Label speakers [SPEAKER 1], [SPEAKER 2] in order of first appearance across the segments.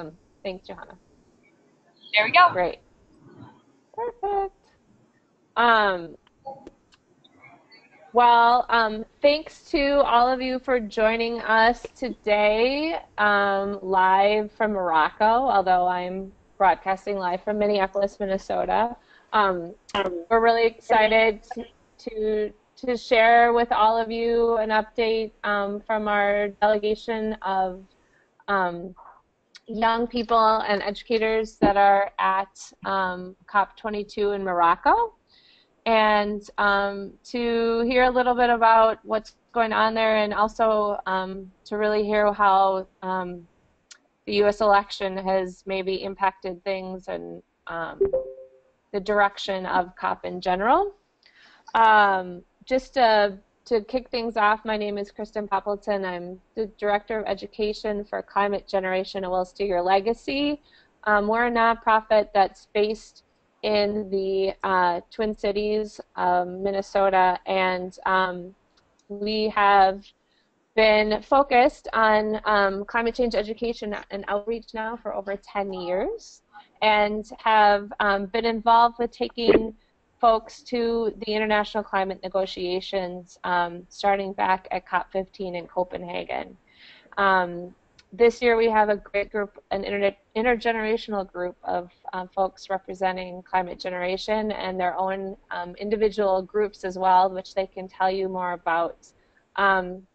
[SPEAKER 1] Awesome. Thanks, Johanna.
[SPEAKER 2] There we go.
[SPEAKER 1] Great. Perfect. Um, well, um, thanks to all of you for joining us today um, live from Morocco, although I'm broadcasting live from Minneapolis, Minnesota. Um, we're really excited to, to share with all of you an update um, from our delegation of um, young people and educators that are at um, COP22 in Morocco and um, to hear a little bit about what's going on there and also um, to really hear how um, the U.S. election has maybe impacted things and um, the direction of COP in general. Just to, to kick things off, my name is Kristen Poppleton. I'm the Director of Education for Climate Generation and Will Steger Legacy. Um, we're a nonprofit that's based in the uh, Twin Cities, um, Minnesota, and um, we have been focused on um, climate change education and outreach now for over 10 years and have um, been involved with taking folks to the international climate negotiations um, starting back at COP15 in Copenhagen. Um, this year we have a great group, an inter intergenerational group of um, folks representing climate generation and their own um, individual groups as well, which they can tell you more about. Um,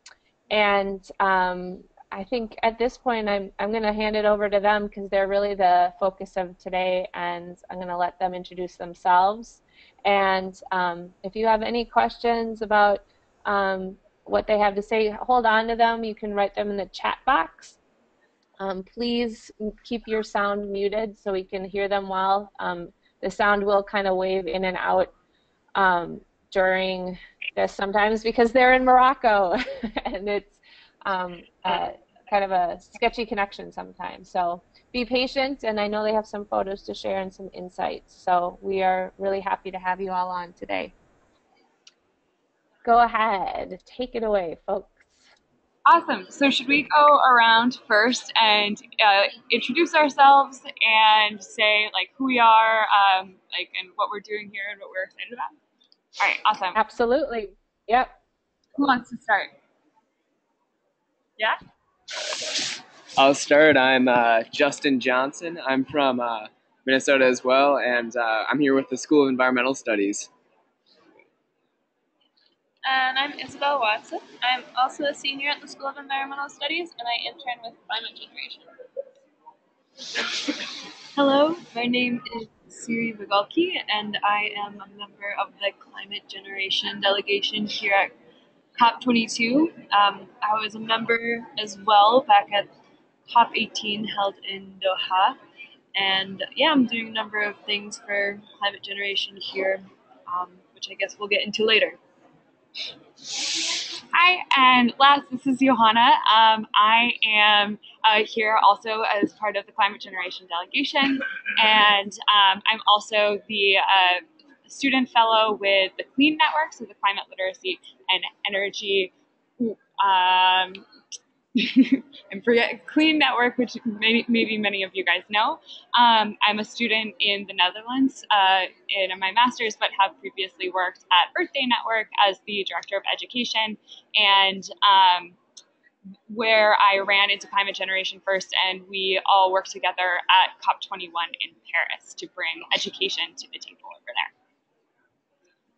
[SPEAKER 1] and um, I think at this point I'm, I'm going to hand it over to them because they're really the focus of today and I'm going to let them introduce themselves. And um, if you have any questions about um, what they have to say, hold on to them. You can write them in the chat box. Um, please keep your sound muted so we can hear them well. Um, the sound will kind of wave in and out um, during this sometimes because they're in Morocco and it's um, uh, kind of a sketchy connection sometimes. So be patient, and I know they have some photos to share and some insights. So we are really happy to have you all on today. Go ahead, take it away, folks.
[SPEAKER 2] Awesome. So should we go around first and uh, introduce ourselves and say like who we are, um, like and what we're doing here and what we're excited about? All right. Awesome.
[SPEAKER 1] Absolutely. Yep.
[SPEAKER 2] Who wants to start? Yeah.
[SPEAKER 3] I'll start. I'm uh, Justin Johnson. I'm from uh, Minnesota as well, and uh, I'm here with the School of Environmental Studies.
[SPEAKER 4] And I'm Isabel Watson. I'm also a senior at the School of Environmental Studies, and I intern with Climate Generation.
[SPEAKER 5] Hello, my name is Siri Vigalki, and I am a member of the Climate Generation delegation here at COP22. Um, I was a member as well back at COP18 held in Doha. And yeah, I'm doing a number of things for climate generation here, um, which I guess we'll get into later.
[SPEAKER 2] Hi, and last, this is Johanna. Um, I am uh, here also as part of the Climate Generation delegation, and um, I'm also the uh, student fellow with the CLEAN Network, so the Climate Literacy and Energy um, and forget Clean Network, which maybe, maybe many of you guys know. Um, I'm a student in the Netherlands uh, in my master's, but have previously worked at Earth Day Network as the director of education, and um, where I ran into Climate Generation first, and we all worked together at COP21 in Paris to bring education to the table over there.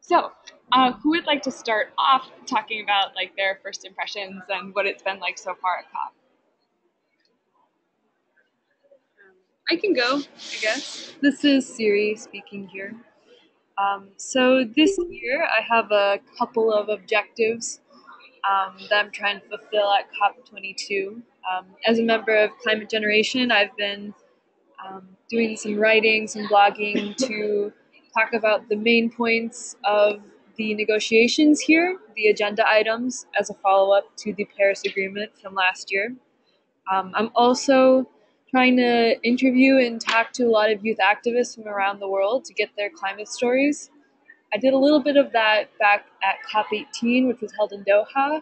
[SPEAKER 2] So, uh, who would like to start off talking about like their first impressions and what it's been like so far at COP?
[SPEAKER 5] I can go, I guess. This is Siri speaking here. Um, so this year I have a couple of objectives um, that I'm trying to fulfill at COP22. Um, as a member of Climate Generation, I've been um, doing some writing, some blogging to talk about the main points of the negotiations here, the agenda items, as a follow up to the Paris Agreement from last year. Um, I'm also trying to interview and talk to a lot of youth activists from around the world to get their climate stories. I did a little bit of that back at COP18, which was held in Doha.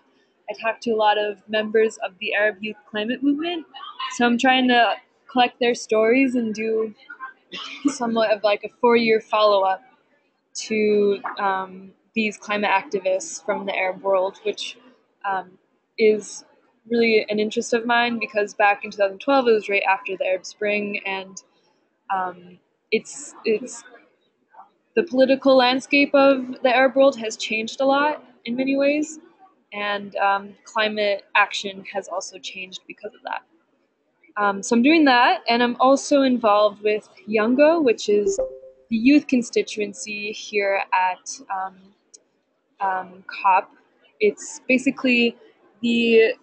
[SPEAKER 5] I talked to a lot of members of the Arab Youth Climate Movement. So I'm trying to collect their stories and do somewhat of like a four year follow up to um, these climate activists from the Arab world, which um, is really an interest of mine because back in 2012 it was right after the Arab Spring and um, it's it's the political landscape of the Arab world has changed a lot in many ways, and um, climate action has also changed because of that. Um, so I'm doing that, and I'm also involved with Youngo, which is the youth constituency here at um, um COP. It's basically the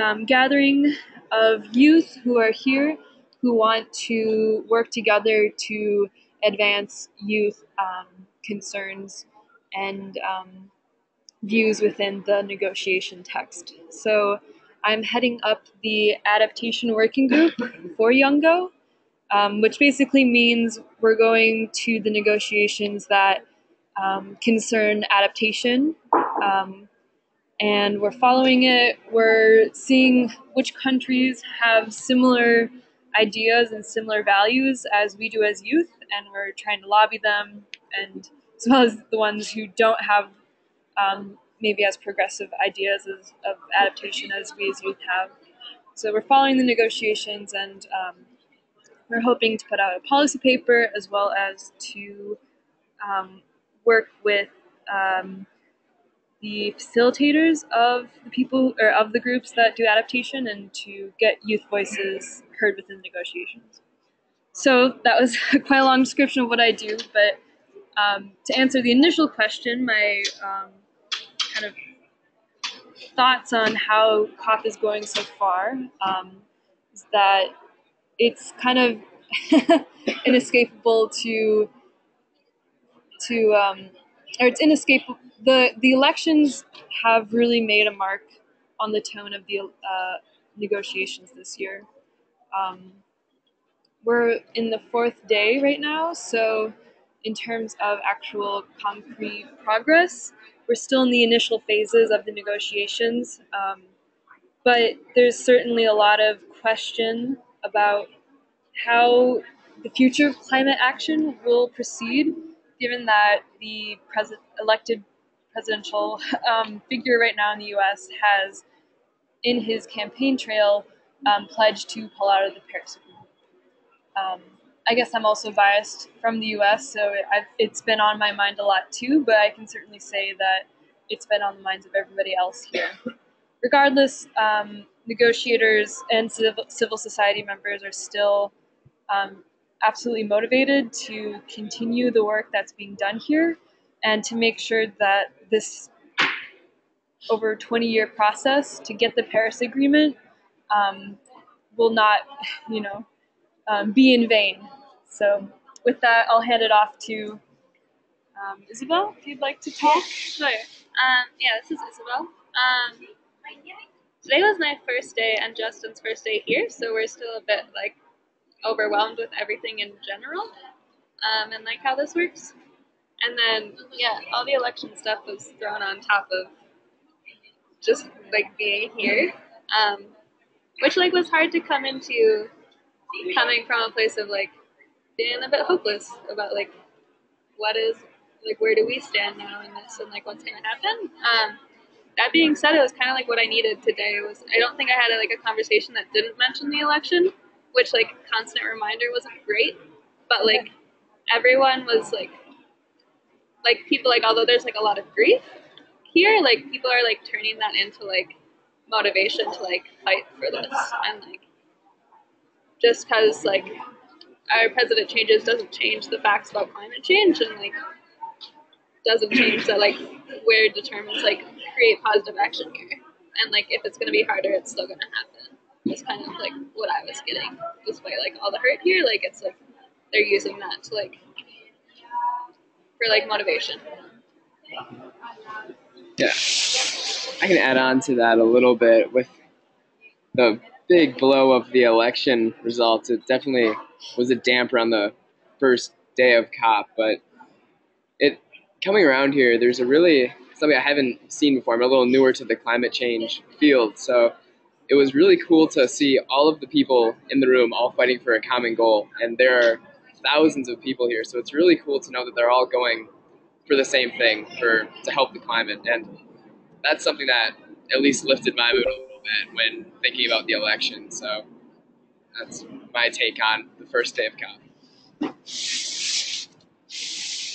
[SPEAKER 5] um, gathering of youth who are here who want to work together to advance youth um, concerns and um, views within the negotiation text. So I'm heading up the adaptation working group for Youngo, um, which basically means we're going to the negotiations that um, concern adaptation. Um, and we're following it. We're seeing which countries have similar ideas and similar values as we do as youth, and we're trying to lobby them, and as well as the ones who don't have um, maybe as progressive ideas as, of adaptation as we as youth have. So we're following the negotiations, and um, we're hoping to put out a policy paper as well as to um, work with um, the facilitators of the people or of the groups that do adaptation and to get youth voices heard within negotiations. So that was quite a long description of what I do, but um, to answer the initial question, my um, kind of thoughts on how COP is going so far um, is that it's kind of inescapable to to um, or it's inescapable. The the elections have really made a mark on the tone of the uh, negotiations this year. Um, we're in the fourth day right now, so in terms of actual concrete progress, we're still in the initial phases of the negotiations. Um, but there's certainly a lot of question about how the future of climate action will proceed, given that the pres- elected presidential um, figure right now in the US has, in his campaign trail, um, pledged to pull out of the Paris Agreement. I guess I'm also biased from the US, so it, it's been on my mind a lot too, but I can certainly say that it's been on the minds of everybody else here. Regardless, um, negotiators and civil, civil society members are still um, absolutely motivated to continue the work that's being done here and to make sure that this over 20 year process to get the Paris Agreement um, will not, you know, um, be in vain. So, with that, I'll hand it off to um, Isabel. If you'd like to talk.
[SPEAKER 4] Sure. Um, yeah, this is Isabel. Um, today was my first day and Justin's first day here, so we're still a bit like overwhelmed with everything in general, um, and like how this works. And then, yeah, all the election stuff was thrown on top of just like being here. Um, which like was hard to come into coming from a place of like being a bit hopeless about like what is like where do we stand now in this and like what's gonna happen? Um, that being said it was kind of like what i needed today was i don't think i had a, like a conversation that didn't mention the election which like constant reminder wasn't great but like everyone was like like people like although there's like a lot of grief here like people are like turning that into like motivation to like fight for this and like just because like our president changes doesn't change the facts about climate change and like doesn't change that like where determines like create positive action here. And like if it's to be harder it's still to happen. It's kind of like what i was getting despite like all the hurt here. Like it's like they're using that to like for like motivation.
[SPEAKER 3] Yeah. I can add on to that a little bit with the big blow of the election results. It definitely was a damper on the first day of COP, but it coming around here, there's a really something I haven't seen before. I'm a little newer to the climate change field, so it was really cool to see all of the people in the room all fighting for a common goal. And there are thousands of people here, so it's really cool to know that they're all going for the same thing for to help the climate. And that's something that at least lifted my mood bit when thinking about the election. So that's my take on the first day of COP.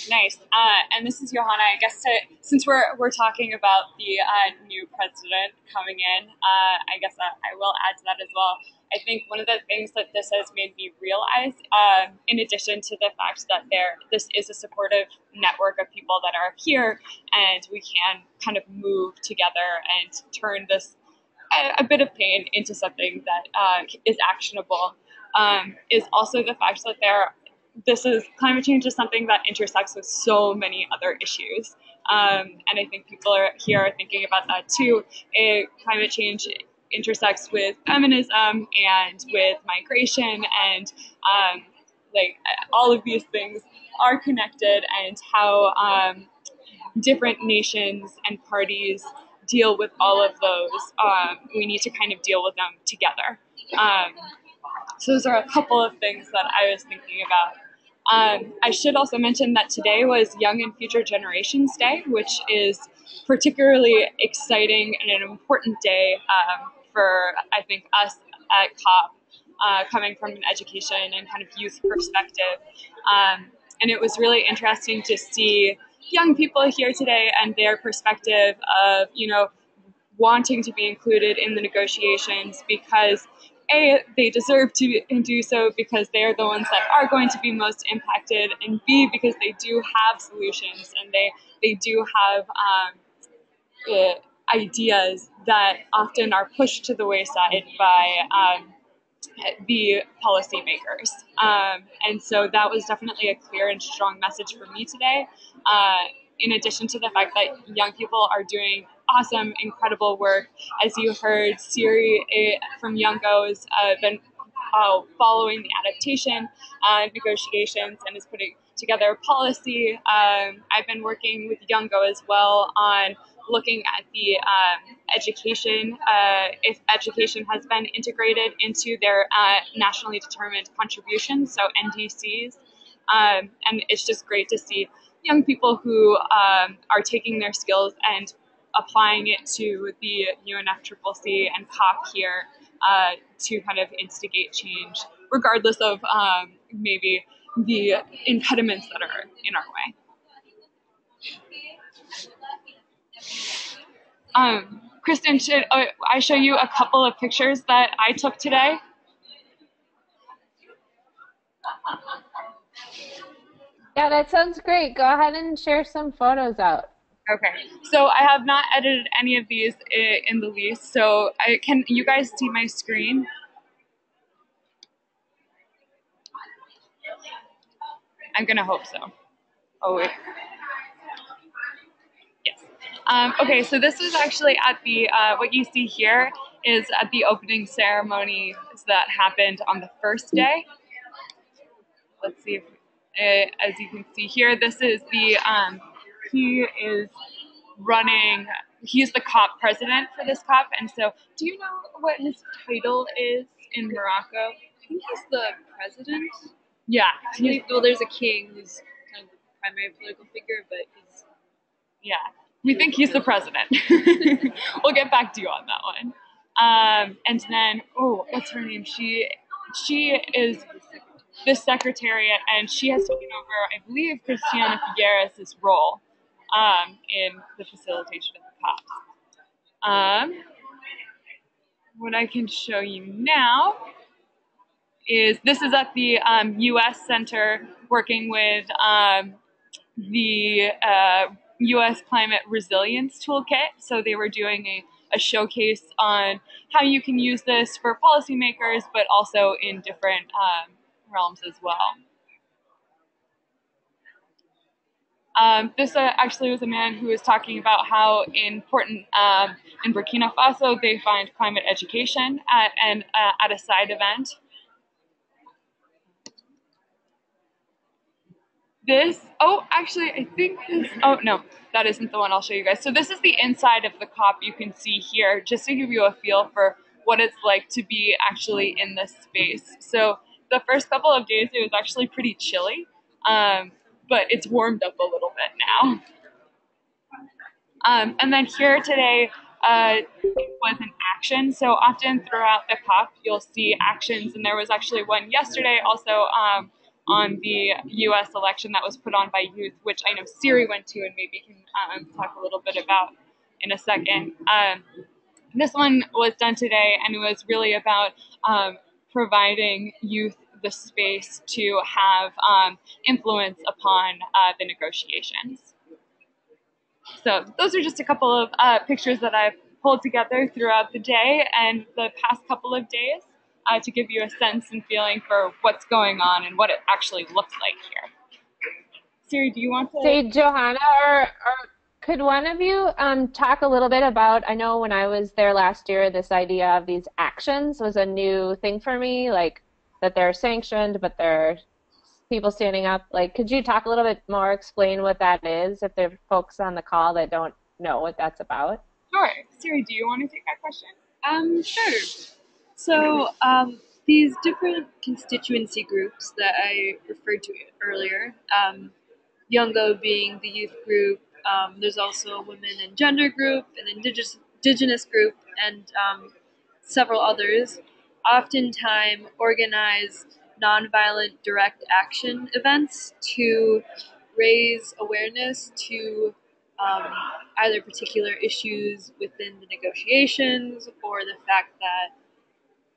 [SPEAKER 2] Nice. Uh, and this is Johanna. I guess to, since we're we're talking about the uh, new president coming in, uh, I guess I will add to that as well. I think one of the things that this has made me realize, um, in addition to the fact that there this is a supportive network of people that are here, and we can kind of move together and turn this a, bit of pain into something that uh, is actionable. Um, is also the fact that there this is climate change is something that intersects with so many other issues. Um, and I think people are here are thinking about that too. It, climate change intersects with feminism and with migration and um, like all of these things are connected and how um, different nations and parties deal with all of those. Um, we need to kind of deal with them together. Um, so those are a couple of things that I was thinking about. Um, I should also mention that today was Young and Future Generations Day, which is particularly exciting and an important day um, for, I think, us at COP, uh, coming from an education and kind of youth perspective. Um, and it was really interesting to see young people here today and their perspective of, you know, wanting to be included in the negotiations because a, they deserve to do so because they are the ones that are going to be most impacted, and B, because they do have solutions and they, they do have um, ideas that often are pushed to the wayside by um, the policymakers. Um, and so that was definitely a clear and strong message for me today. Uh, in addition to the fact that young people are doing awesome, incredible work. As you heard, Siri eh, from Youngo has uh, been uh, following the adaptation uh, negotiations and is putting together a policy. Um, I've been working with Youngo as well on looking at the um, education, uh, if education has been integrated into their uh, nationally determined contributions, so NDCs. Um, and it's just great to see young people who um, are taking their skills and applying it to the UNFCCC and COP here uh, to kind of instigate change, regardless of um, maybe the impediments that are in our way. Um, Kristen, should uh, I show you a couple of pictures that I took today?
[SPEAKER 1] Yeah, that sounds great. Go ahead and share some photos out.
[SPEAKER 2] Okay, so I have not edited any of these in the least. So I can you guys see my screen? I'm gonna hope so. Oh wait. Um, okay, so this is actually at the uh, what you see here is at the opening ceremony that happened on the first day. Let's see if, uh, as you can see here, this is the um, he is running he's the COP president for this COP and so do you know what his title is in Morocco?
[SPEAKER 5] I think he's the president.
[SPEAKER 2] Yeah.
[SPEAKER 5] He, well there's a king who's kind of the primary political figure, but he's
[SPEAKER 2] Yeah. We think he's the president. we'll get back to you on that one. Um, and then oh, what's her name? She she is the secretariat and she has taken over, I believe, Christiana Figueres' role um, in the facilitation of the COPs. Um, what I can show you now is this is at the um, U.S. Center working with um, the uh, U.S. Climate Resilience Toolkit. So they were doing a, a showcase on how you can use this for policymakers, but also in different um, realms as well. Um, this uh, actually was a man who was talking about how important um, in Burkina Faso they find climate education at, and uh, at a side event. This, oh, actually, I think this, oh, no, that isn't the one I'll show you guys. So this is the inside of the COP you can see here, just to give you a feel for what it's like to be actually in this space. So the first couple of days it was actually pretty chilly, um, but it's warmed up a little bit now. Um, and then here today, uh, was an action. So often throughout the COP, you'll see actions, and there was actually one yesterday also um, on the U.S. election that was put on by youth, which I know Siri went to, and maybe can um, talk a little bit about in a second. Um, this one was done today, and it was really about um, providing youth the space to have um, influence upon uh, the negotiations. So those are just a couple of uh, pictures that I've pulled together throughout the day and the past couple of days uh, to give you a sense and feeling for what's going on and what it actually looks like here. Siri, do you want to?
[SPEAKER 1] Say, Johanna, or, or could one of you um, talk a little bit about? I know when I was there last year, this idea of these actions was a new thing for me, like that they're sanctioned, but they're people standing up. Like, could you talk a little bit more, explain what that is, if there are folks on the call that don't know what that's about?
[SPEAKER 2] Sure. Siri, do you want to take that question?
[SPEAKER 5] Um, sure. So, um, these different constituency groups that I referred to earlier, um, Youngo being the youth group, um, there's also a women and gender group, an indigenous, indigenous group, and um, several others, oftentimes organize nonviolent direct action events to raise awareness to um, either particular issues within the negotiations or the fact that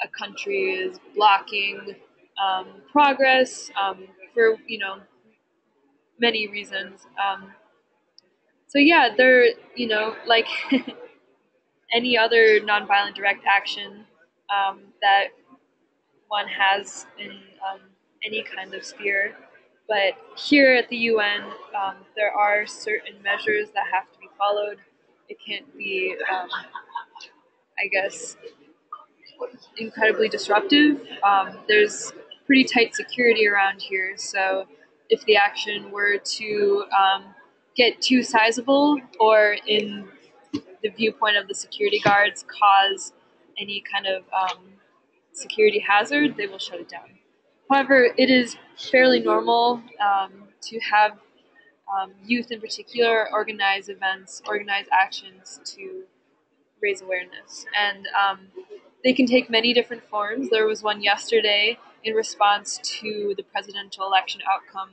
[SPEAKER 5] a country is blocking um, progress um, for you know many reasons. Um, so yeah, they're you know like any other nonviolent direct action um, that one has in um, any kind of sphere. But here at the UN, um, there are certain measures that have to be followed. It can't be, I guess, incredibly disruptive. Um, there's pretty tight security around here, so if the action were to um, get too sizable or in the viewpoint of the security guards cause any kind of um, security hazard, they will shut it down. However, it is fairly normal um, to have um, youth in particular organize events, organize actions to raise awareness. And um, they can take many different forms. There was one yesterday in response to the presidential election outcome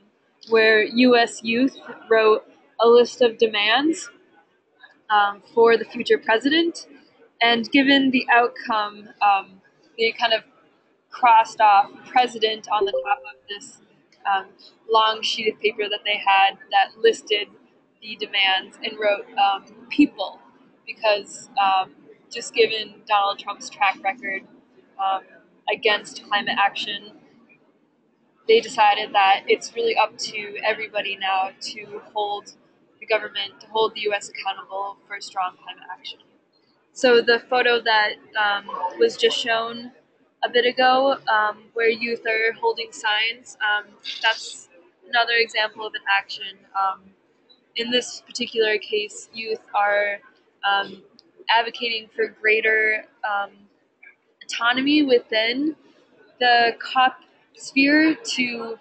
[SPEAKER 5] where US youth wrote a list of demands um, for the future president. And given the outcome, um, they kind of crossed off president on the top of this um, long sheet of paper that they had that listed the demands and wrote um, people because um, just given Donald Trump's track record um, against climate action, they decided that it's really up to everybody now to hold the government, to hold the U.S. accountable for strong climate action. So the photo that um, was just shown a bit ago, um, where youth are holding signs, um, that's another example of an action. Um, in this particular case, youth are um, advocating for greater um, autonomy within the COP sphere to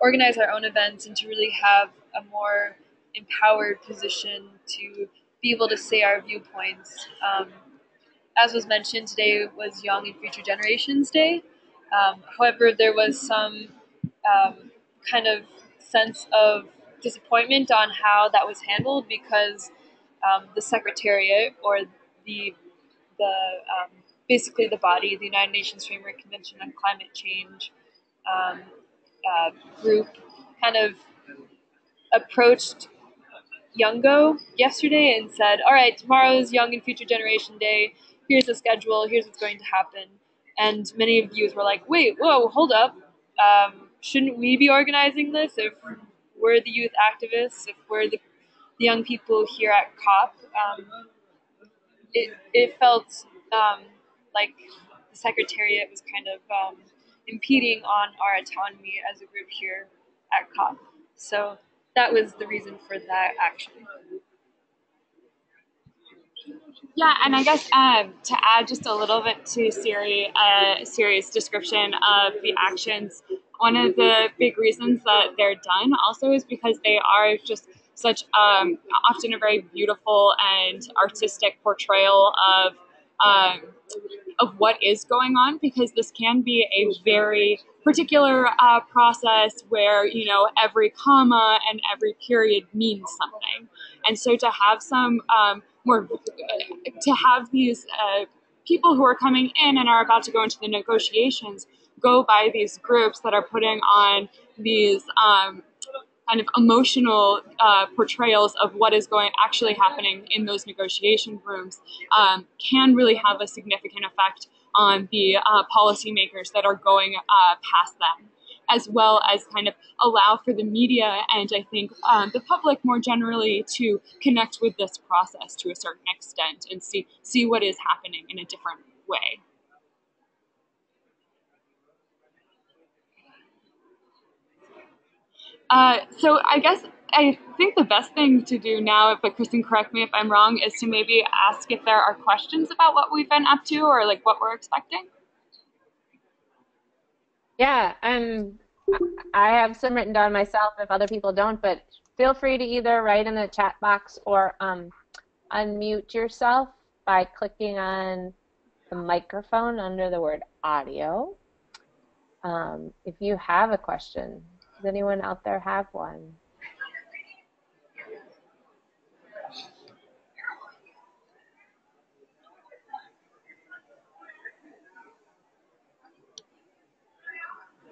[SPEAKER 5] organize our own events and to really have a more empowered position to be able to say our viewpoints. Um, as was mentioned, today was Young and Future Generations Day. Um, however, there was some um, kind of sense of disappointment on how that was handled because um, the Secretariat or the the um, basically the body, the United Nations Framework Convention on Climate Change um, uh, group, kind of approached Youngo yesterday and said, "All right, tomorrow is Young and Future Generation Day. Here's the schedule. Here's what's going to happen." And many of you were like, "Wait, whoa, hold up! Um, shouldn't we be organizing this? If we're the youth activists, if we're the, the young people here at COP?" Um, it it felt um, like the secretariat was kind of um, impeding on our autonomy as a group here at COP. So that was the reason for that action.
[SPEAKER 2] Yeah, and I guess um, to add just a little bit to Siri, uh, Siri's description of the actions, one of the big reasons that they're done also is because they are just such um, often a very beautiful and artistic portrayal of um, of what is going on because this can be a very particular uh, process where you know every comma and every period means something. And so to have some um, more to have these uh, people who are coming in and are about to go into the negotiations go by these groups that are putting on these um, kind of emotional uh, portrayals of what is going actually happening in those negotiation rooms um, can really have a significant effect on the uh, policymakers that are going uh, past them as well as kind of allow for the media and I think um, the public more generally to connect with this process to a certain extent and see see what is happening in a different way. Uh, so I guess I think the best thing to do now, but Kristen, correct me if I'm wrong, is to maybe ask if there are questions about what we've been up to or like what we're expecting.
[SPEAKER 1] Yeah, and I have some written down myself if other people don't, but feel free to either write in the chat box or um, unmute yourself by clicking on the microphone under the word audio. Um, if you have a question, does anyone out there have one?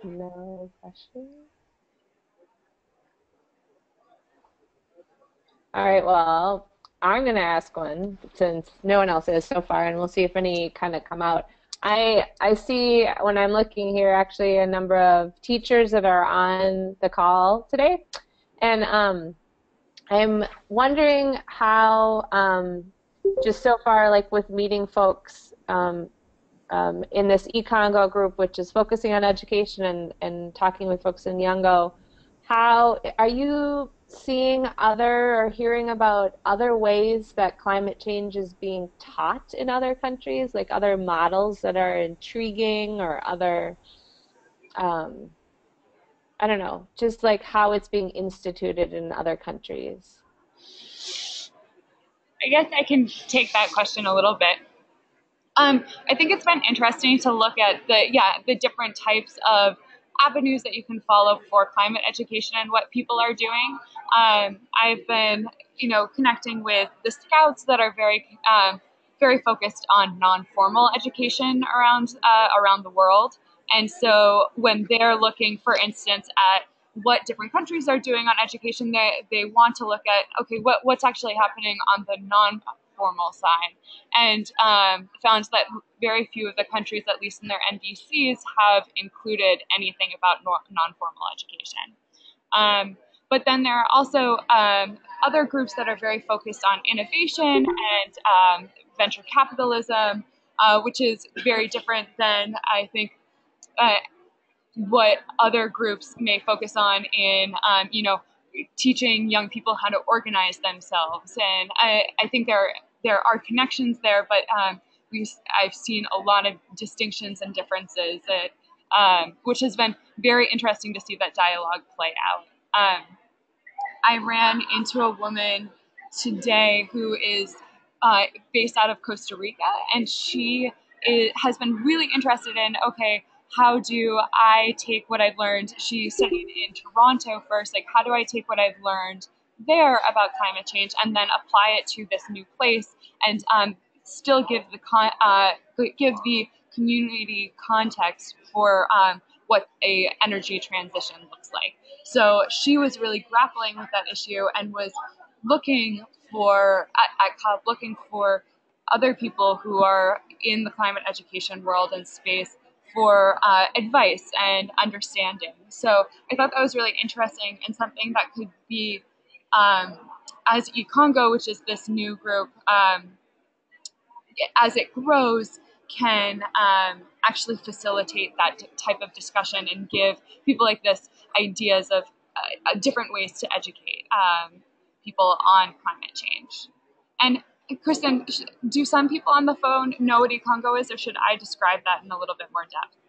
[SPEAKER 1] No questions? All right, well, I'm going to ask one since no one else is so far, and we'll see if any kind of come out. I I see when I'm looking here actually a number of teachers that are on the call today, and um, I'm wondering how um, just so far like with meeting folks um, um, in this eCongo group, which is focusing on education and, and talking with folks in Youngo, how are you seeing other or hearing about other ways that climate change is being taught in other countries, like other models that are intriguing or other, um, I don't know, just like how it's being instituted in other countries?
[SPEAKER 2] I guess I can take that question a little bit. Um, I think it's been interesting to look at the yeah the different types of avenues that you can follow for climate education and what people are doing. Um, I've been you know connecting with the scouts that are very um, very focused on non-formal education around uh, around the world, and so when they're looking, for instance, at what different countries are doing on education, they, they want to look at okay, what, what's actually happening on the non formal side, and um, found that very few of the countries, at least in their NDCs, have included anything about non-formal education. Um, but then there are also um, other groups that are very focused on innovation and um, venture capitalism, uh, which is very different than I think uh, what other groups may focus on in, um, you know, teaching young people how to organize themselves. And I, I think there there are connections there, but um, we I've seen a lot of distinctions and differences that, um, which has been very interesting to see that dialogue play out. Um, I ran into a woman today who is uh, based out of Costa Rica, and she is, has been really interested in okay, how do I take what I've learned? She studied in Toronto first, like how do I take what I've learned there about climate change and then apply it to this new place and um, still give the con- uh, give the community context for um, what a energy transition looks like. So she was really grappling with that issue and was looking for at, at COP, looking for other people who are in the climate education world and space for uh, advice and understanding. So I thought that was really interesting and something that could be um, as eCongo, which is this new group, um, as it grows, can um, actually facilitate that t- type of discussion and give people like this ideas of uh, different ways to educate um, people on climate change. And Kristen, do some people on the phone know what eCongo is, or should I describe that in a little bit more depth?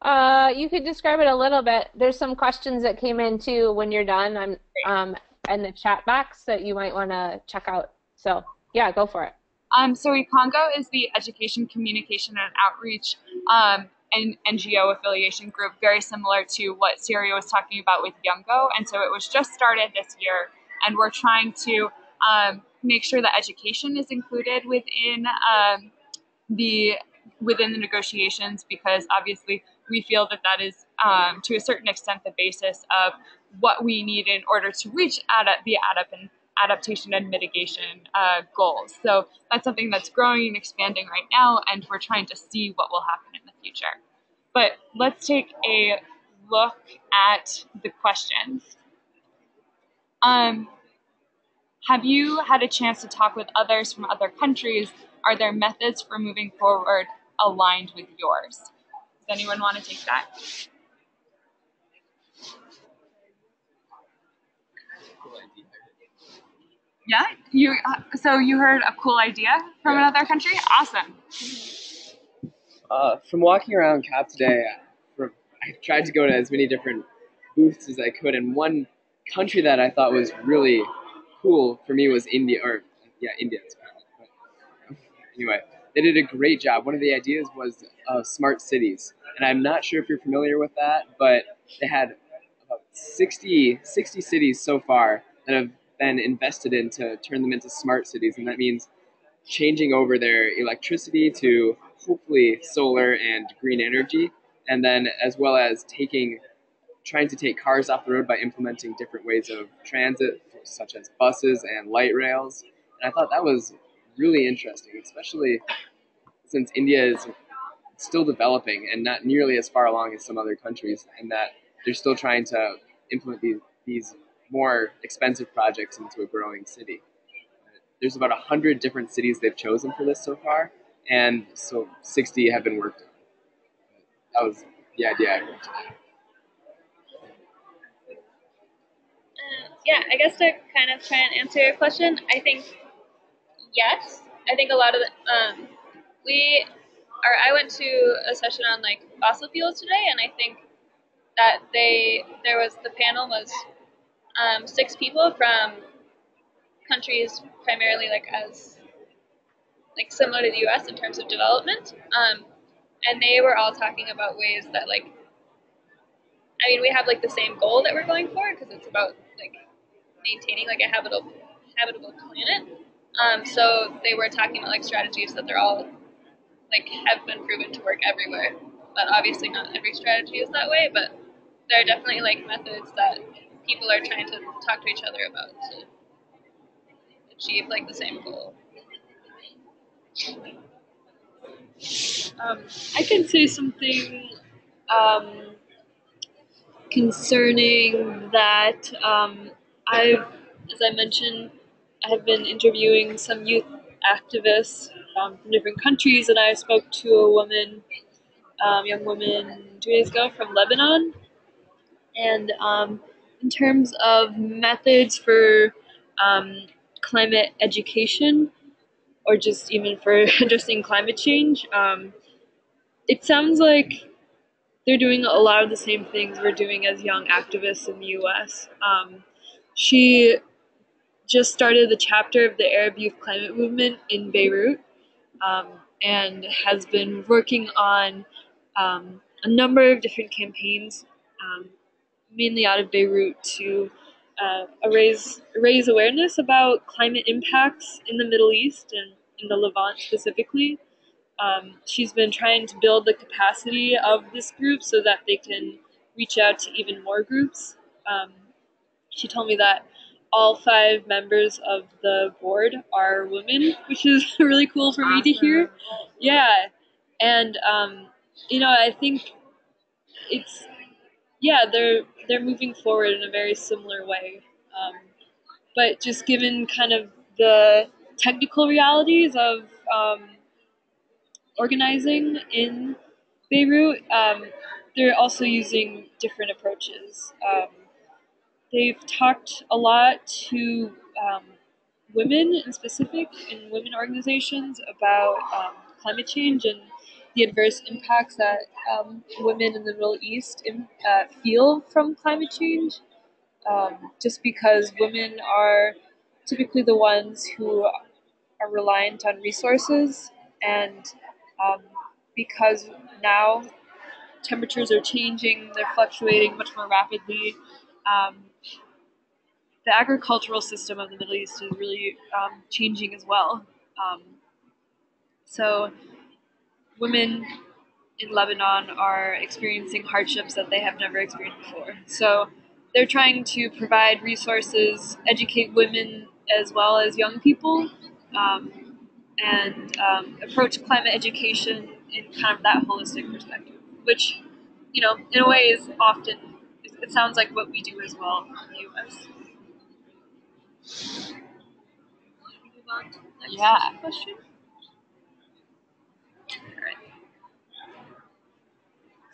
[SPEAKER 1] Uh, you could describe it a little bit. There's some questions that came in too when you're done. I'm um in the chat box that you might want to check out. So yeah, go for it.
[SPEAKER 2] Um, so eCongo is the education, communication, and outreach um, and NGO affiliation group, very similar to what Siri was talking about with Youngo. And so it was just started this year, and we're trying to um, make sure that education is included within um, the within the negotiations because obviously we feel that that is um, to a certain extent the basis of what we need in order to reach ad- the adap- adaptation and mitigation uh, goals. So that's something that's growing and expanding right now, and we're trying to see what will happen in the future. But let's take a look at the questions. Um, have you had a chance to talk with others from other countries? Are there methods for moving forward aligned with yours? Does anyone want to take that? Yeah, you. Uh, so you heard a cool idea from
[SPEAKER 3] Yeah.
[SPEAKER 2] another country? Awesome.
[SPEAKER 3] Uh, from walking around COP today, I tried to go to as many different booths as I could, and one country that I thought was really cool for me was India, or yeah, India. Anyway, they did a great job. One of the ideas was uh, smart cities, and I'm not sure if you're familiar with that, but they had about 60, 60 cities so far that have been invested in to turn them into smart cities, and that means changing over their electricity to hopefully solar and green energy, and then as well as taking trying to take cars off the road by implementing different ways of transit, such as buses and light rails. And I thought that was really interesting, especially since India is still developing and not nearly as far along as some other countries, and that they're still trying to implement these, these more expensive projects into a growing city. There's about 100 different cities they've chosen for this so far, and so 60 have been worked on. That was the idea I today.
[SPEAKER 4] Uh, yeah, I guess to kind of try and answer your question, I think yes. I think a lot of the, um, we, or I went to a session on like fossil fuels today, and I think that they there was the panel was um, six people from countries primarily like as like similar to the U.S. in terms of development, um, and they were all talking about ways that like I mean, we have like the same goal that we're going for because it's about like maintaining like a habitable habitable planet. Um, so they were talking about like strategies that they're all like have been proven to work everywhere, but obviously not every strategy is that way. But there are definitely like methods that people are trying to talk to each other about to achieve like the same goal.
[SPEAKER 5] Um, I can say something um, concerning that. Um, I've, as I mentioned, I have been interviewing some youth activists um, from different countries, and I spoke to a woman, um, young woman, two days ago from Lebanon. And um, in terms of methods for um, climate education, or just even for addressing climate change, um, it sounds like they're doing a lot of the same things we're doing as young activists in the US. Um, she just started the chapter of the Arab Youth Climate Movement in Beirut um, and has been working on um, a number of different campaigns, um, mainly out of Beirut, to uh, raise, raise awareness about climate impacts in the Middle East and in the Levant specifically. Um, she's been trying to build the capacity of this group so that they can reach out to even more groups. Um, she told me that all five members of the board are women, which is really cool for me to hear. Yeah, and um, you know, I think it's yeah, they're they're moving forward in a very similar way, um, but just given kind of the technical realities of um, organizing in Beirut, um, they're also using different approaches. Um, they've talked a lot to um, women in specific in women organizations about um, climate change and the adverse impacts that um, women in the Middle East in, uh, feel from climate change. Um, just because women are typically the ones who are reliant on resources, and um, because now temperatures are changing, they're fluctuating much more rapidly. Um, the agricultural system of the Middle East is really um, changing as well. Um, so, women in Lebanon are experiencing hardships that they have never experienced before. So, they're trying to provide resources, educate women as well as young people, um, and um, approach climate education in kind of that holistic perspective, which, you know, in a way is often, it sounds like what we do as well in the US. Move on to the next
[SPEAKER 2] Yeah.
[SPEAKER 5] question.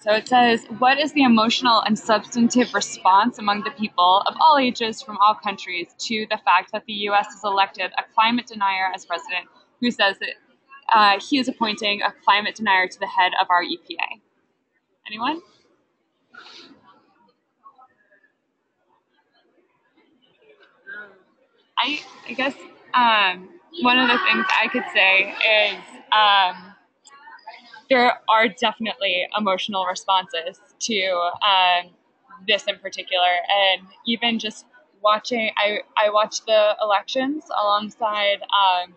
[SPEAKER 2] So it says, What is the emotional and substantive response among the people of all ages from all countries to the fact that the U.S. has elected a climate denier as president who says that uh, he is appointing a climate denier to the head of our EPA? Anyone? I, I guess um, one of the things I could say is um, there are definitely emotional responses to um, this in particular, and even just watching, I I watched the elections alongside um,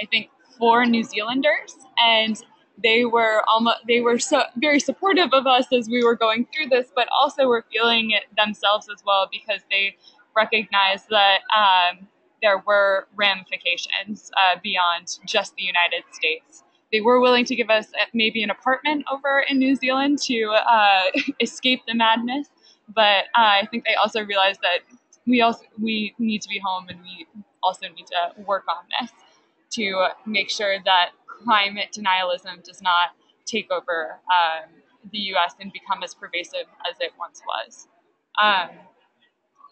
[SPEAKER 2] I think four New Zealanders, and they were almost they were so very supportive of us as we were going through this, but also were feeling it themselves as well because they recognized that um, there were ramifications uh, beyond just the United States. They were willing to give us uh, maybe an apartment over in New Zealand to uh, escape the madness, but uh, I think they also realized that we also we need to be home and we also need to work on this to make sure that climate denialism does not take over um, the U.S. and become as pervasive as it once was. Um,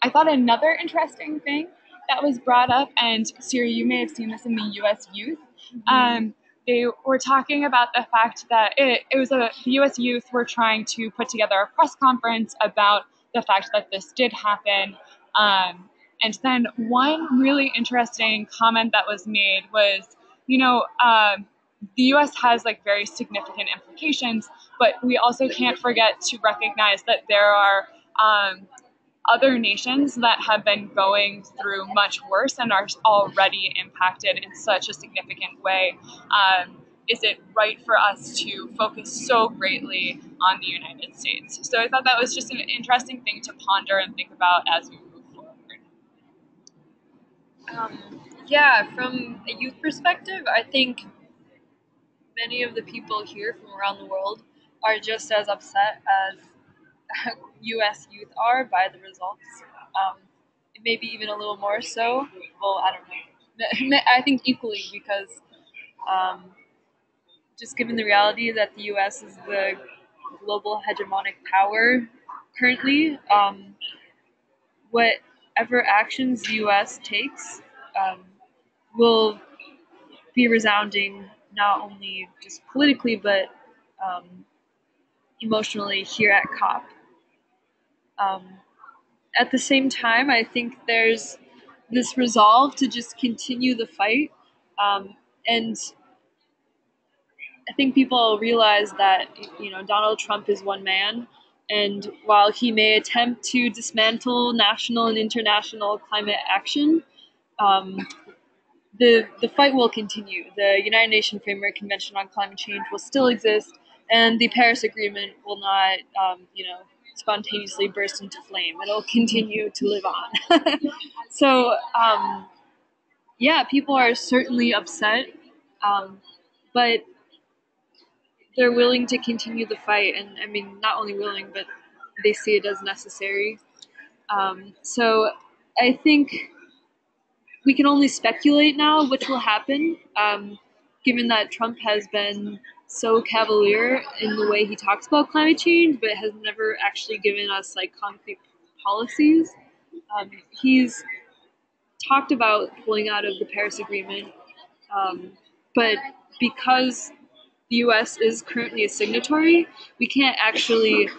[SPEAKER 2] I thought another interesting thing that was brought up, and Siri, you may have seen this in the U.S. youth. Um, they were talking about the fact that it, it was a the U.S. youth were trying to put together a press conference about the fact that this did happen. Um, and then one really interesting comment that was made was, you know, um, the U.S. has like very significant implications, but we also can't forget to recognize that there are um, other nations that have been going through much worse and are already impacted in such a significant way. Um, is it right for us to focus so greatly on the United States? So I thought that was just an interesting thing to ponder and think about as we move forward.
[SPEAKER 5] Um, yeah, from a youth perspective, I think many of the people here from around the world are just as upset as U.S. youth are by the results. Um, maybe even a little more so. Well, I don't know. I think equally because um, just given the reality that the U.S. is the global hegemonic power currently, um, whatever actions the U.S. takes um, will be resounding not only just politically but um, emotionally here at COP. Um, at the same time, I think there's this resolve to just continue the fight. Um, and I think people realize that, you know, Donald Trump is one man. And while he may attempt to dismantle national and international climate action, um, the, the fight will continue. The United Nations Framework Convention on Climate Change will still exist, and the Paris Agreement will not, um, you know, spontaneously burst into flame. It'll continue to live on. so, um, yeah, people are certainly upset, um, but they're willing to continue the fight. And I mean, not only willing, but they see it as necessary. Um, so, I think we can only speculate now which will happen, um, given that Trump has been so cavalier in the way he talks about climate change, but has never actually given us like concrete policies. Um, he's talked about pulling out of the Paris Agreement, um, but because the U.S. is currently a signatory, we can't actually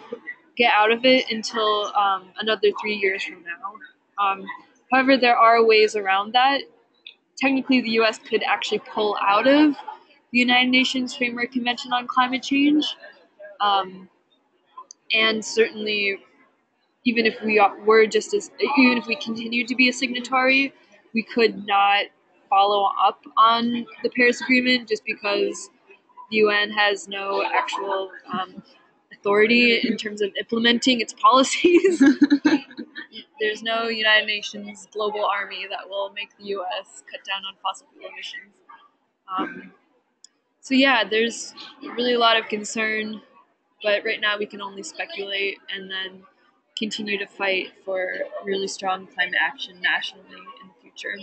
[SPEAKER 5] get out of it until um, another three years from now. Um, however, there are ways around that. Technically, the U.S. could actually pull out of the United Nations Framework Convention on Climate Change, um, and certainly, even if we were just as, even if we continued to be a signatory, we could not follow up on the Paris Agreement just because the UN has no actual um, authority in terms of implementing its policies. There's no United Nations global army that will make the US cut down on fossil fuel emissions. Um, so, yeah, there's really a lot of concern, but right now we can only speculate and then continue to fight for really strong climate action nationally in the future.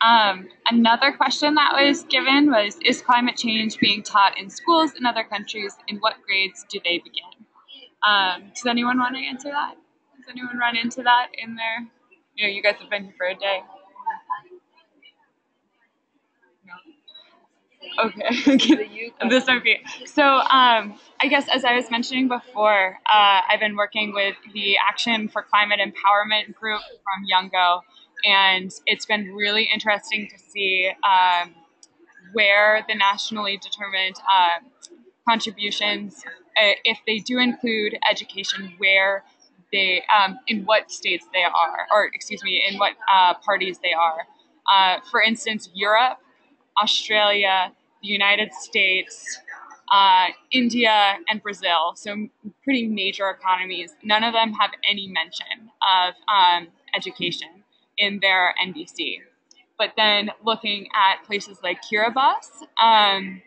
[SPEAKER 2] Um, another question that was given was Is climate change being taught in schools in other countries? In what grades do they begin? Um, does anyone want to answer that? Does anyone run into that in their, you know, you guys have been here for a day? No. Okay. this might be. So, um, I guess as I was mentioning before, uh, I've been working with the Action for Climate Empowerment group from Youngo and it's been really interesting to see um, where the nationally determined uh, contributions, uh, if they do include education, where they, um, in what states they are, or excuse me, in what uh, parties they are. Uh, for instance, Europe, Australia, the United States, uh, India, and Brazil, so pretty major economies, none of them have any mention of um, education in their NDC. But then looking at places like Kiribati um,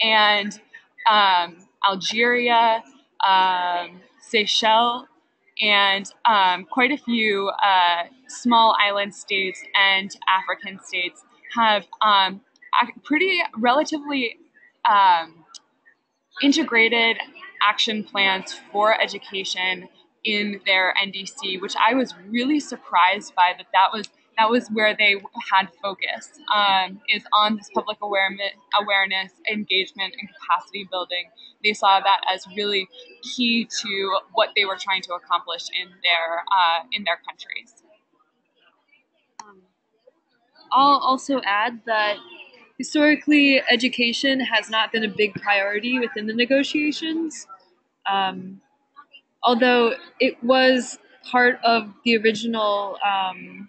[SPEAKER 2] and um, Algeria, um, Seychelles, and um, quite a few uh, small island states and African states have um, pretty relatively um, integrated action plans for education in their NDC, which I was really surprised by that that was that was where they had focus um, is on this public awareness, awareness, engagement, and capacity building. They saw that as really key to what they were trying to accomplish in their uh, in their countries.
[SPEAKER 5] Um, I'll also add that historically, education has not been a big priority within the negotiations. Um, although it was part of the original um,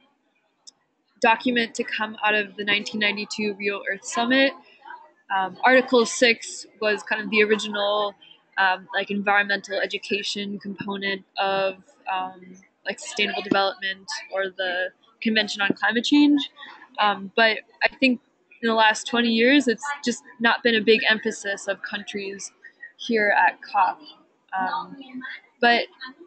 [SPEAKER 5] document to come out of the 1992 Rio Earth Summit. Um, Article 6 was kind of the original um, like environmental education component of um, like sustainable development or the Convention on Climate Change. Um, but I think in the last 20 years, it's just not been a big emphasis of countries here at COP. Um, but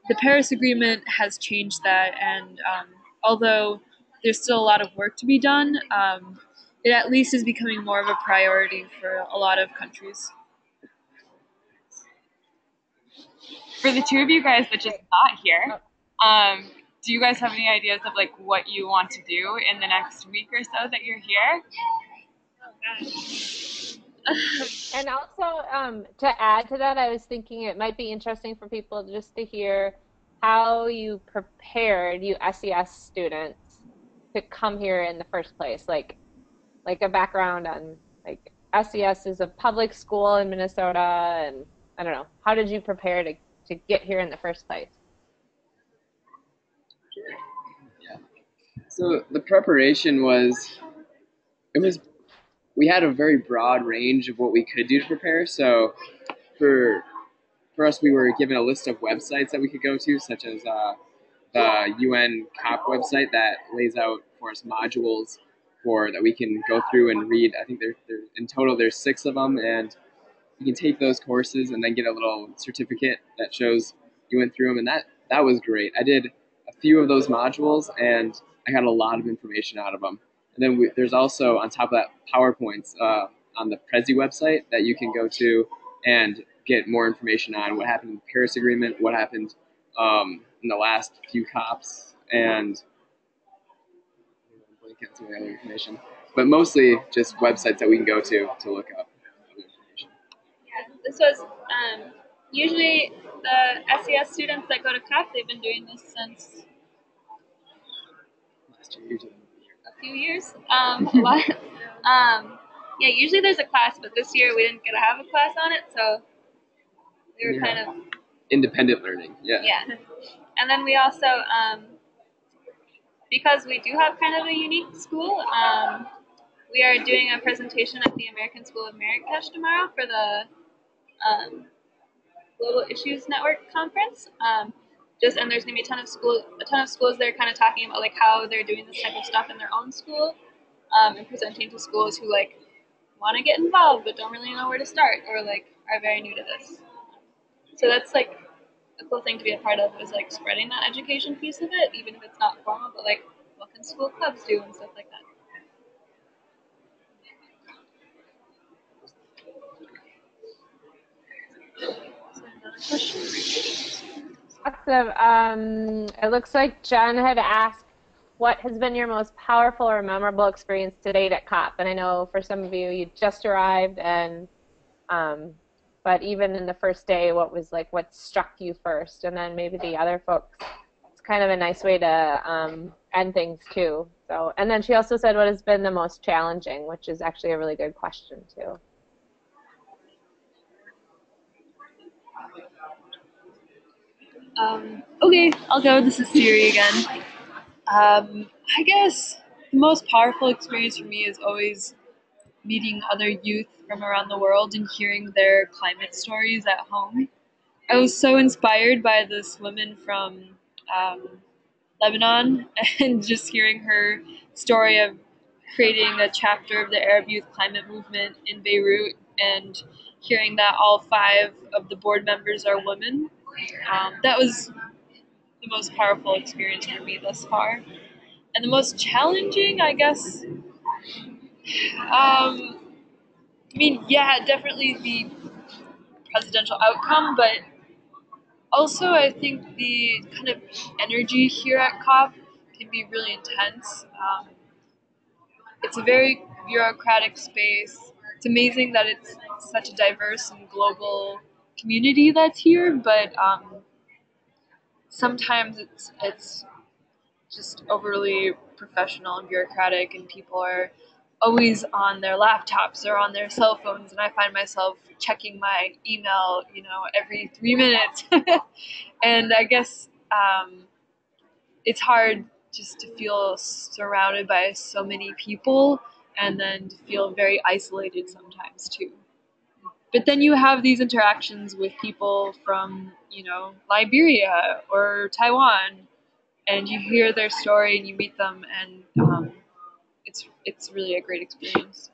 [SPEAKER 5] the Paris Agreement has changed that, and um, although there's still a lot of work to be done, um, it at least is becoming more of a priority for a lot of countries.
[SPEAKER 2] For the two of you guys that just got here, um, do you guys have any ideas of like what you want to do in the next week or so that you're here?
[SPEAKER 1] and also, um, to add to that, I was thinking it might be interesting for people just to hear how you prepared you SES students to come here in the first place, like like a background on like SES is a public school in Minnesota, and I don't know, how did you prepare to to get here in the first place?
[SPEAKER 3] Yeah. So the preparation was it was we had a very broad range of what we could do to prepare. So for for us, we were given a list of websites that we could go to, such as uh, the UN COP website that lays out for us modules for that we can go through and read. I think there, there in total there's six of them, and you can take those courses and then get a little certificate that shows you went through them, and that that was great. I did a few of those modules, and I got a lot of information out of them. And then we, there's also on top of that PowerPoints uh, on the Prezi website that you can go to, and get more information on what happened in the Paris Agreement, what happened um, in the last few COPs, and I'm blanking on some of the other information. But mostly just websites that we can go to to look up other information.
[SPEAKER 4] Yeah, this was um, usually the SES students that go to COP. They've been doing this since
[SPEAKER 3] Last two years.
[SPEAKER 4] a few years. Um. Um, yeah, usually there's a class, but this year we didn't get to have a class on it, so we were kind of
[SPEAKER 3] Independent learning. Yeah.
[SPEAKER 4] yeah. And then we also, um, because we do have kind of a unique school, um, we are doing a presentation at the American School of Marrakesh tomorrow for the um, Global Issues Network conference. Um, just and there's gonna be a ton of school, a ton of schools there, kind of talking about like how they're doing this type of stuff in their own school, um, and presenting to schools who like want to get involved but don't really know where to start or like are very new to this. So that's like a cool thing to be a part of is like spreading that education piece of it, even if it's not formal, but like what can school clubs do and stuff like that.
[SPEAKER 1] Awesome. Um, it looks like Jen had asked, what has been your most powerful or memorable experience to date at COP? And I know for some of you, you just arrived, and um, but even in the first day, what was like what struck you first, and then maybe the other folks. It's kind of a nice way to um, end things too. So, and then she also said, what has been the most challenging, which is actually a really good question too.
[SPEAKER 5] Um, okay, I'll go. This is Siri again. Um, I guess the most powerful experience for me is always meeting other youth from around the world and hearing their climate stories at home. I was so inspired by this woman from um, Lebanon and just hearing her story of creating a chapter of the Arab Youth Climate Movement in Beirut and hearing that all five of the board members are women. Um, that was the most powerful experience for me thus far. And the most challenging, I guess, um, I mean, yeah, definitely the presidential outcome, but also I think the kind of energy here at COP can be really intense. Um, it's a very bureaucratic space. It's amazing that it's such a diverse and global community that's here, but um, sometimes it's it's just overly professional and bureaucratic, and people are always on their laptops or on their cell phones, and I find myself checking my email, you know, every three minutes, and I guess um, it's hard just to feel surrounded by so many people and then to feel very isolated sometimes too. But then you have these interactions with people from you know liberia or taiwan and you hear their story and you meet them and um, it's it's really a great experience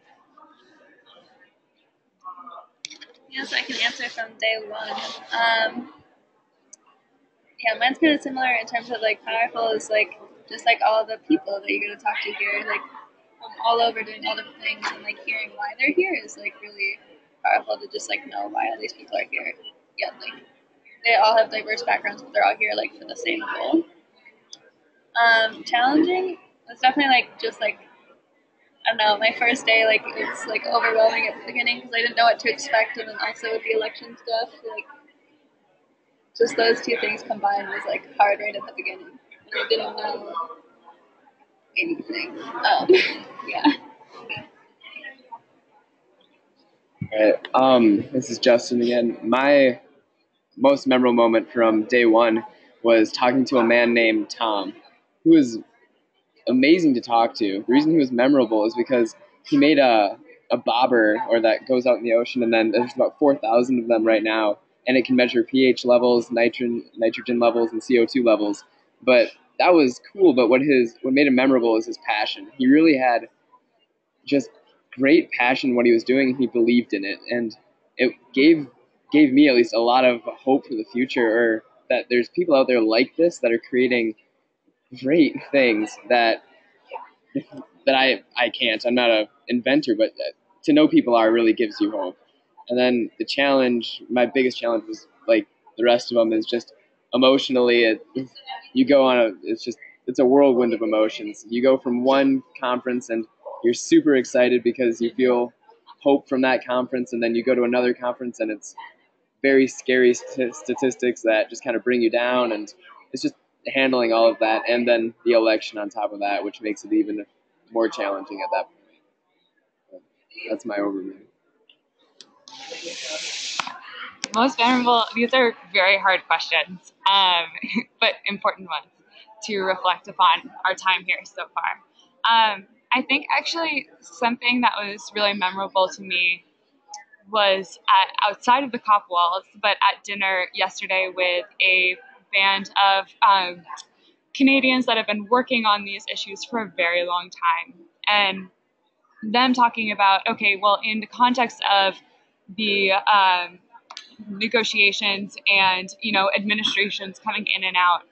[SPEAKER 4] Yes, I can answer from day one. Um, yeah, mine's kind of similar in terms of like powerful is like just like all the people that you're gonna talk to here, like from all over doing all different things, and like hearing why they're here is like really powerful to just like know why all these people are here. Yeah, like they all have diverse backgrounds, but they're all here like for the same goal. Um, challenging was definitely like just like I don't know, my first day like it was like overwhelming at the beginning because I didn't know what to expect, and then also with the election stuff, like just those two things combined was like hard right at the beginning. I didn't know anything. Um, yeah.
[SPEAKER 3] Right. Um, this is Justin again. My most memorable moment from day one was talking to a man named Tom, who was amazing to talk to. The reason he was memorable is because he made a a bobber or that goes out in the ocean, and then there's about four thousand of them right now, and it can measure pH levels, nitrogen nitrogen levels, and CO two levels. But that was cool. But what his what made him memorable is his passion. He really had just great passion what he was doing. He believed in it, and it gave gave me at least a lot of hope for the future, or that there's people out there like this that are creating great things that that I I can't. I'm not a inventor, but to know people are really gives you hope. And then the challenge, my biggest challenge was like the rest of them is just emotionally. It, you go on a, it's just it's a whirlwind of emotions. You go from one conference and you're super excited because you feel hope from that conference, and then you go to another conference and it's very scary st- statistics that just kind of bring you down, and it's just handling all of that, and then the election on top of that, which makes it even more challenging at that point. That's my overview.
[SPEAKER 2] Most memorable. These are very hard questions, um, but important ones to reflect upon our time here so far. Um, I think actually something that was really memorable to me was at, outside of the COP walls, but at dinner yesterday with a band of um, Canadians that have been working on these issues for a very long time. And them talking about, okay, well, in the context of the um, negotiations and, you know, administrations coming in and out,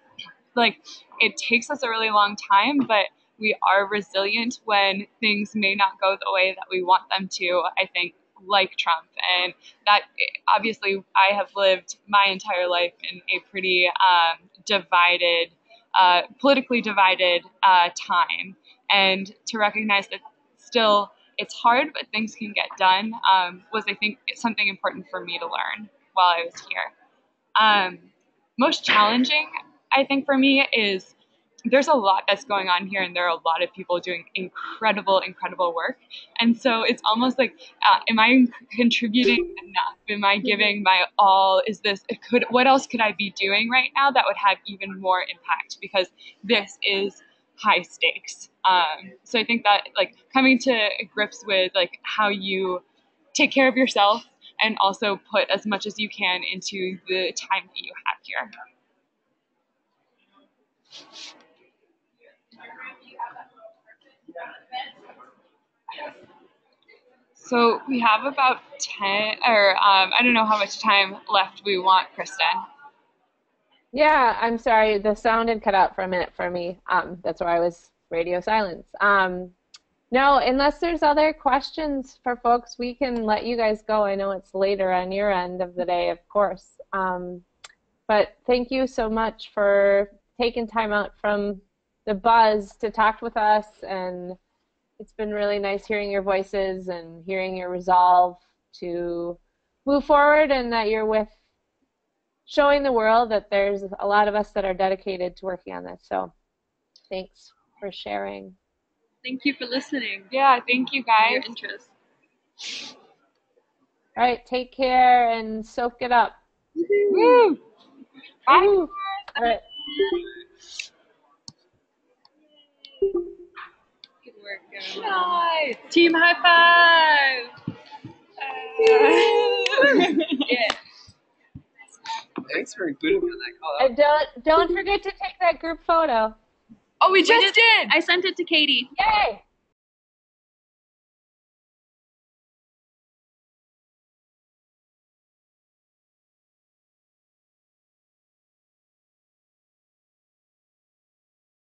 [SPEAKER 2] like it takes us a really long time, but we are resilient when things may not go the way that we want them to. I think like Trump, and that obviously I have lived my entire life in a pretty um, divided, uh, politically divided uh, time, and to recognize that still it's hard, but things can get done um, was I think something important for me to learn while I was here. Um, most challenging, I think, for me is there's a lot that's going on here and there are a lot of people doing incredible incredible work. And so it's almost like uh, am i contributing enough? Am i giving my all? Is this could what else could i be doing right now that would have even more impact? Because this is high stakes. Um, so i think that like coming to grips with like how you take care of yourself and also put as much as you can into the time that you have here So we have about 10, or um, I don't know how much time left we want, Kristen.
[SPEAKER 1] Yeah, I'm sorry. The sound had cut out for a minute for me. Um, that's why I was radio silence. Um, no, unless there's other questions for folks, we can let you guys go. I know it's later on your end of the day, of course. Um, but thank you so much for taking time out from the buzz to talk with us and it's been really nice hearing your voices and hearing your resolve to move forward and that you're with showing the world that there's a lot of us that are dedicated to working on this. So thanks for sharing.
[SPEAKER 4] Thank you for listening.
[SPEAKER 2] Yeah, thank you guys.
[SPEAKER 4] your interest.
[SPEAKER 1] All right, take care and soak it up.
[SPEAKER 2] Woo! Bye.
[SPEAKER 1] Woo. All right.
[SPEAKER 4] Good work, guys.
[SPEAKER 2] Nice.
[SPEAKER 4] Team high five!
[SPEAKER 2] Uh, yeah.
[SPEAKER 3] Thanks for including me on that call.
[SPEAKER 1] And don't don't forget to take that group photo.
[SPEAKER 2] Oh, we
[SPEAKER 4] We
[SPEAKER 2] just
[SPEAKER 4] just-
[SPEAKER 2] did.
[SPEAKER 4] I sent it to Katie.
[SPEAKER 1] Yay!